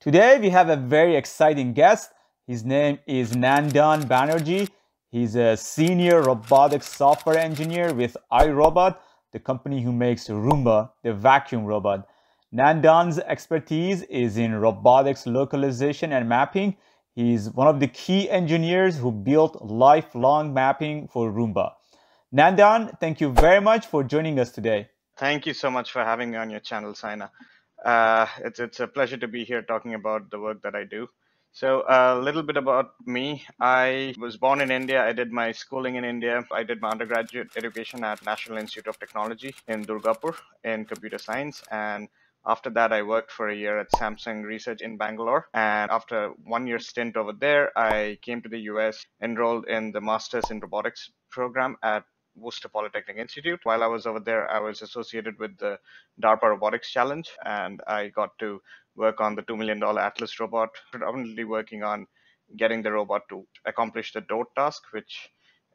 Today we have a very exciting guest. His name is Nandan Banerjee. He's a senior robotics software engineer with iRobot, the company who makes Roomba, the vacuum robot. Nandan's expertise is in robotics localization and mapping. He's one of the key engineers who built lifelong mapping for Roomba. Nandan, thank you very much for joining us today. Thank you so much for having me on your channel, Sina. Uh, it's, it's a pleasure to be here talking about the work that I do. So a little bit about me. I was born in India. I did my schooling in India. I did my undergraduate education at National Institute of Technology in Durgapur in computer science. And after that, I worked for a year at Samsung Research in Bangalore. And after one year stint over there, I came to the US, enrolled in the Masters in Robotics program at Worcester Polytechnic Institute. While I was over there, I was associated with the DARPA Robotics Challenge, and I got to work on the $2 million Atlas robot, predominantly working on getting the robot to accomplish the door task, which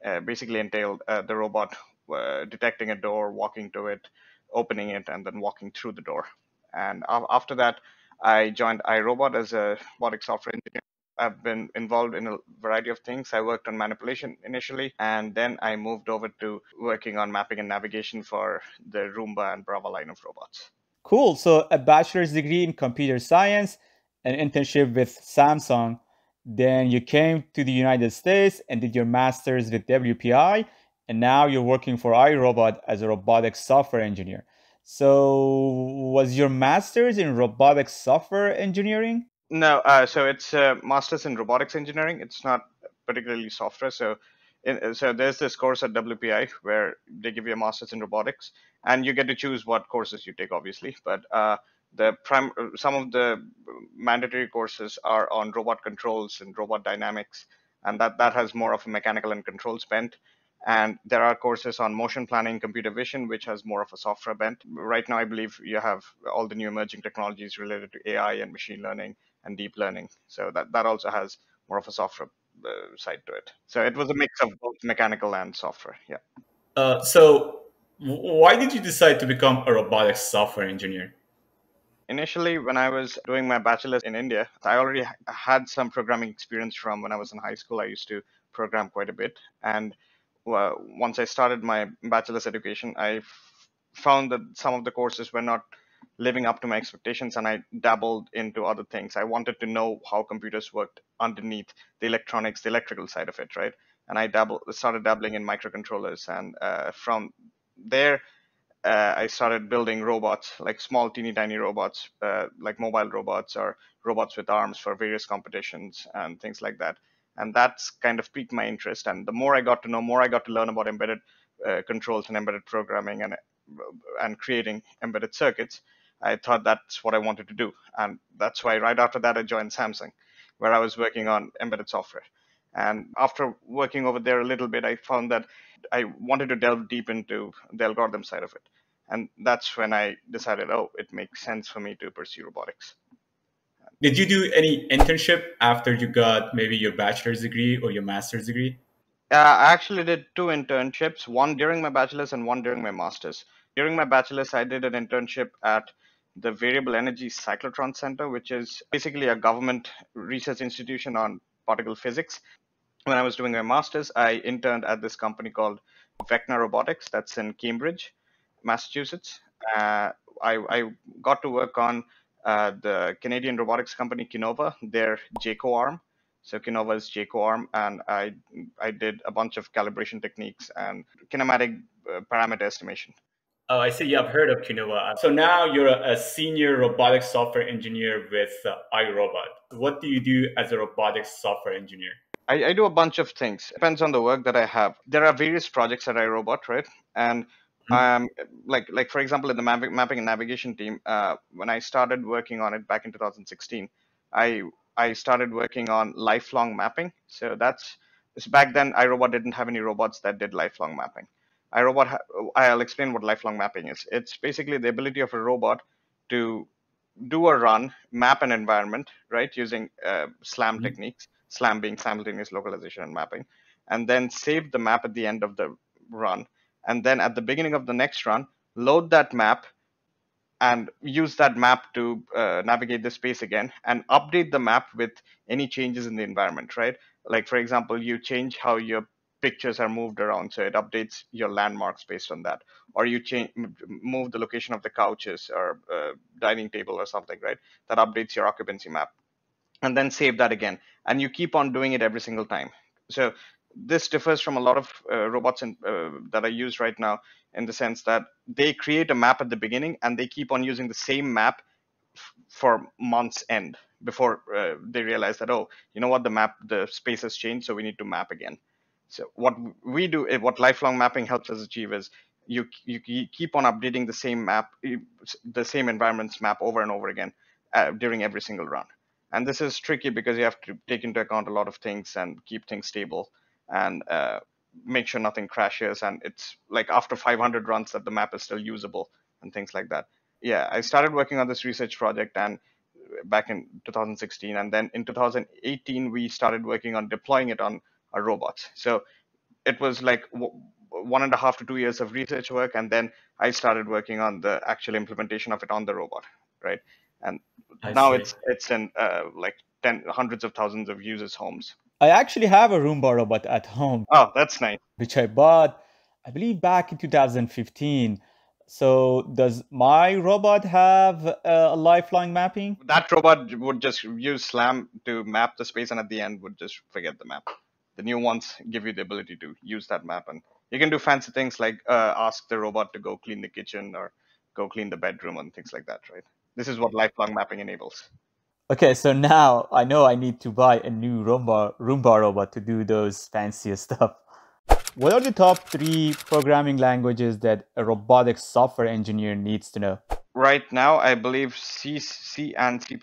uh, basically entailed uh, the robot uh, detecting a door, walking to it, opening it, and then walking through the door. And after that, I joined iRobot as a robotic software engineer I've been involved in a variety of things. I worked on manipulation initially, and then I moved over to working on mapping and navigation for the Roomba and Brava line of robots. Cool. So, a bachelor's degree in computer science, an internship with Samsung. Then you came to the United States and did your master's with WPI, and now you're working for iRobot as a robotics software engineer. So, was your master's in robotics software engineering? No, uh, so it's a master's in robotics engineering. It's not particularly software. So, in, so there's this course at WPI where they give you a master's in robotics, and you get to choose what courses you take, obviously. But uh, the prim- some of the mandatory courses are on robot controls and robot dynamics, and that that has more of a mechanical and controls bent. And there are courses on motion planning, computer vision, which has more of a software bent. Right now, I believe you have all the new emerging technologies related to AI and machine learning and deep learning. So that, that also has more of a software uh, side to it. So it was a mix of both mechanical and software. Yeah. Uh, so why did you decide to become a robotics software engineer? Initially, when I was doing my bachelor's in India, I already had some programming experience from when I was in high school. I used to program quite a bit. And uh, once I started my bachelor's education, I found that some of the courses were not living up to my expectations and I dabbled into other things. I wanted to know how computers worked underneath the electronics, the electrical side of it, right? And I dabbled, started dabbling in microcontrollers, and uh, from there, uh, I started building robots, like small, teeny tiny robots, uh, like mobile robots or robots with arms for various competitions and things like that. And that's kind of piqued my interest. And the more I got to know, more I got to learn about embedded uh, controls and embedded programming and and creating embedded circuits. I thought that's what I wanted to do. And that's why right after that, I joined Samsung, where I was working on embedded software. And after working over there a little bit, I found that I wanted to delve deep into the algorithm side of it. And that's when I decided, oh, it makes sense for me to pursue robotics. Did you do any internship after you got maybe your bachelor's degree or your master's degree? Uh, I actually did two internships, one during my bachelor's and one during my master's. During my bachelor's, I did an internship at the Variable Energy Cyclotron Center, which is basically a government research institution on particle physics. When I was doing my master's, I interned at this company called Vecna Robotics, that's in Cambridge, Massachusetts. Uh, I, I, got to work on uh, the Canadian robotics company Kinova, their JACO arm. So Kinova is JACO arm, and I I did a bunch of calibration techniques and kinematic uh, parameter estimation. Oh, I see. Yeah, I've heard of Kinova. So now you're a, senior robotic software engineer with uh, iRobot. What do you do as a robotic software engineer? I, I, do a bunch of things. Depends on the work that I have. There are various projects at iRobot, right? And um, like like for example, in the mapping and navigation team, uh, when I started working on it back in 2016, I I started working on lifelong mapping. So that's so back then iRobot didn't have any robots that did lifelong mapping iRobot, I'll explain what lifelong mapping is. It's basically the ability of a robot to do a run, map an environment, right, using uh, SLAM mm-hmm. techniques, SLAM being simultaneous localization and mapping, and then save the map at the end of the run. And then at the beginning of the next run, load that map and use that map to uh, navigate the space again and update the map with any changes in the environment, right? Like, for example, you change how your pictures are moved around, so it updates your landmarks based on that. Or you change, move the location of the couches or uh, dining table or something, right? That updates your occupancy map. And then save that again. And you keep on doing it every single time. So this differs from a lot of uh, robots in, uh, that are used right now in the sense that they create a map at the beginning and they keep on using the same map for months end before uh, they realize that oh you know what the map the space has changed so we need to map again so what we do eh, what lifelong mapping helps us achieve is you you keep on updating the same map the same environments map over and over again uh, during every single run. And this is tricky because you have to take into account a lot of things and keep things stable and uh, make sure nothing crashes and it's like after 500 runs that the map is still usable and things like that. Yeah i started working on this research project and back in 2016 and then in 2018 we started working on deploying it on our robots so it was like one and a half to two years of research work and then i started working on the actual implementation of it on the robot right and I now see. it's it's in uh, like ten, hundreds of thousands of users homes I actually have a Roomba robot at home. Oh, that's nice. Which I bought, I believe, back in 2015. So, does my robot have a lifelong mapping? That robot would just use SLAM to map the space, and at the end would just forget the map. The new ones give you the ability to use that map, and you can do fancy things like uh, ask the robot to go clean the kitchen or go clean the bedroom and things like that. Right? This is what lifelong mapping enables. Okay, so now I know I need to buy a new Roomba, Roomba robot to do those fancier stuff. What are the top three programming languages that a robotics software engineer needs to know? Right now, I believe C, C and C++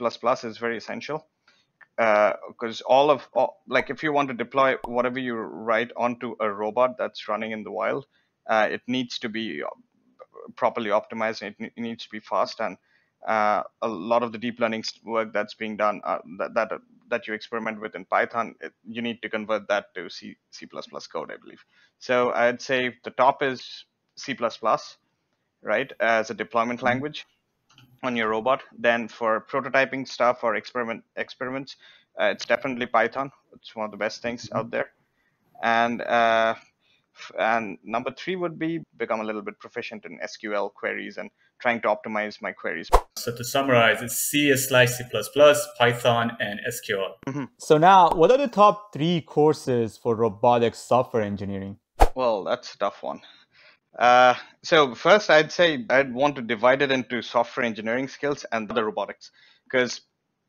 is very essential because uh, all of all, like if you want to deploy whatever you write onto a robot that's running in the wild, uh, it needs to be properly optimized. It, it needs to be fast and uh, a lot of the deep learning work that's being done uh, that, that that you experiment with in Python, it, you need to convert that to C C++ code, I believe. So I'd say the top is C++, right, as a deployment mm-hmm. language on your robot. Then for prototyping stuff or experiment experiments, uh, it's definitely Python. It's one of the best things out there. And uh, and number three would be become a little bit proficient in SQL queries and trying to optimize my queries. So to summarize, it's C slash C++, Python, and SQL. Mm-hmm. So now, what are the top three courses for robotics software engineering? Well, that's a tough one. Uh, so first, I'd say I'd want to divide it into software engineering skills and the robotics, because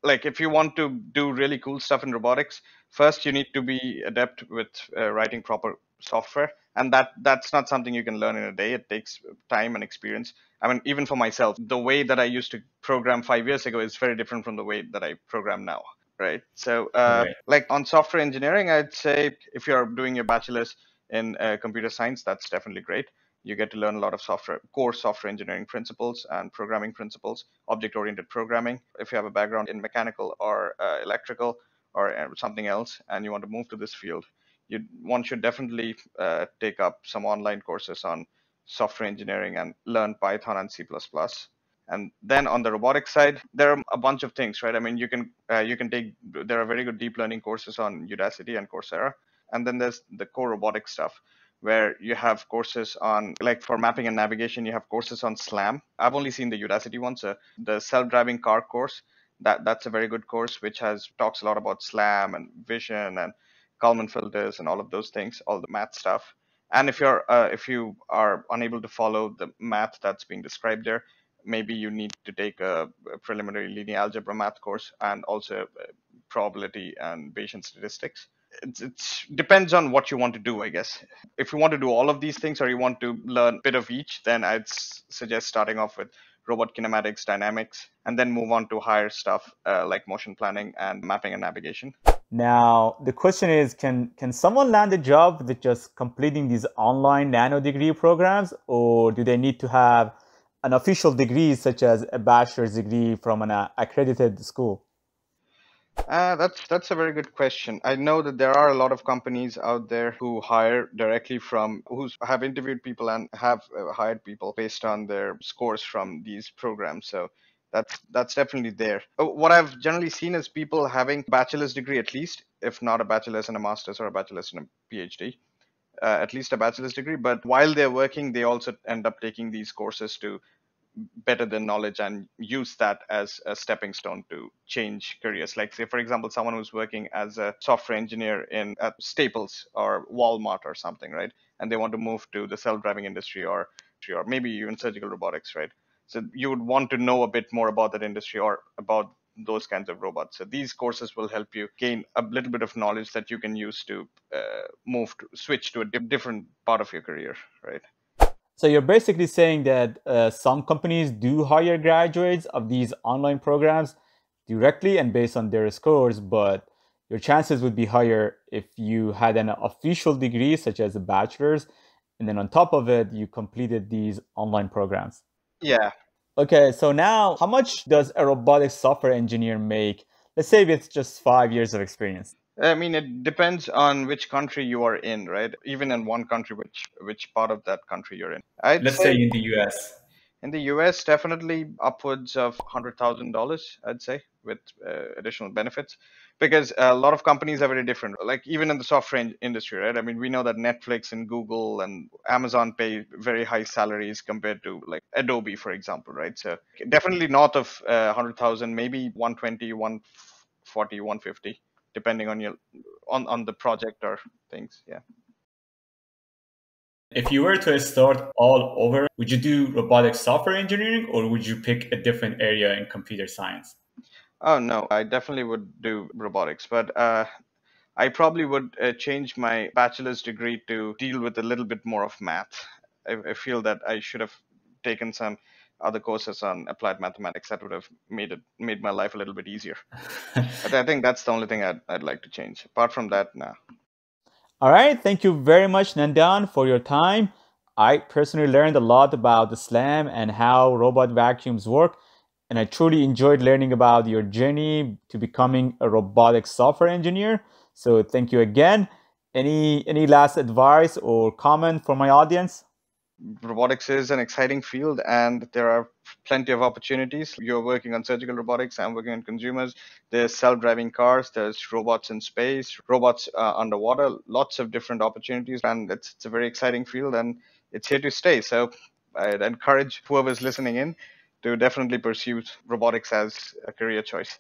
like if you want to do really cool stuff in robotics, first you need to be adept with uh, writing proper software. And that that's not something you can learn in a day. It takes time and experience. I mean even for myself the way that i used to program five years ago is very different from the way that i program now right? So uh, right. like on software engineering i'd say if you're doing your bachelor's in uh, computer science that's definitely great you get to learn a lot of software core software engineering principles and programming principles object oriented programming if you have a background in mechanical or uh, electrical or uh, something else and you want to move to this field you one should definitely uh, take up some online courses on software engineering and learn Python and C++. And then on the robotics side, there are a bunch of things, right? I mean, you can uh, you can take there are very good deep learning courses on Udacity and Coursera, and then there's the core robotics stuff where you have courses on like for mapping and navigation you have courses on slam i've only seen the udacity one so the self-driving car course that that's a very good course which has talks a lot about slam and vision and Kalman filters and all of those things, all the math stuff. And if you're uh, if you are unable to follow the math that's being described there, maybe you need to take a, a preliminary linear algebra math course and also uh, probability and Bayesian statistics. It depends on what you want to do, I guess. If you want to do all of these things or you want to learn a bit of each, then I'd suggest starting off with robot kinematics, dynamics, and then move on to higher stuff uh, like motion planning and mapping and navigation. Now, the question is, can, can someone land a job with just completing these online nano degree programs, or do they need to have an official degree such as a bachelor's degree from an uh, accredited school? Uh, that's that's a very good question. I know that there are a lot of companies out there who hire directly from who have interviewed people and have uh, hired people based on their scores from these programs. So that's that's definitely there. Uh, what I've generally seen is people having bachelor's degree at least, if not a bachelor's and a master's or a bachelor's and a PhD, uh, at least a bachelor's degree. But while they're working, they also end up taking these courses to better than knowledge and use that as a stepping stone to change careers. Like, say, for example, someone who's working as a software engineer in uh, Staples or Walmart or something, right? And they want to move to the self-driving industry or or maybe even surgical robotics, right? So you would want to know a bit more about that industry or about those kinds of robots. So these courses will help you gain a little bit of knowledge that you can use to uh, move to switch to a di- different part of your career, right? So you're basically saying that uh, some companies do hire graduates of these online programs directly and based on their scores, but your chances would be higher if you had an official degree such as a bachelor's and then on top of it you completed these online programs. Yeah. Okay, so now how much does a robotic software engineer make? Let's say with just 5 years of experience. I mean, it depends on which country you are in, right? Even in one country, which which part of that country you're in. I'd Let's say, say in the U.S. In the U.S., definitely upwards of hundred thousand dollars, I'd say, with uh, additional benefits, because a lot of companies are very different. Like even in the software industry, right? I mean, we know that Netflix and Google and Amazon pay very high salaries compared to like Adobe, for example, right? So definitely north of uh, hundred thousand, maybe 120, 140, 150 depending on your on on the project or things yeah. If you were to start all over would you do robotic software engineering or would you pick a different area in computer science? Oh no i definitely would do robotics but uh, i probably would uh, change my bachelor's degree to deal with a little bit more of math. I, I feel that i should have taken some other courses on applied mathematics that would have made it made my life a little bit easier. but I think that's the only thing I'd, I'd like to change. Apart from that, no. All right. Thank you very much, Nandan, for your time. I personally learned a lot about the SLAM and how robot vacuums work. And I truly enjoyed learning about your journey to becoming a robotic software engineer. So thank you again. Any any last advice or comment for my audience? Robotics is an exciting field and there are plenty of opportunities. You're working on surgical robotics, I'm working on consumers. There's self driving cars, there's robots in space, robots uh, underwater, lots of different opportunities. And it's, it's a very exciting field and it's here to stay. So I'd encourage whoever's listening in to definitely pursue robotics as a career choice.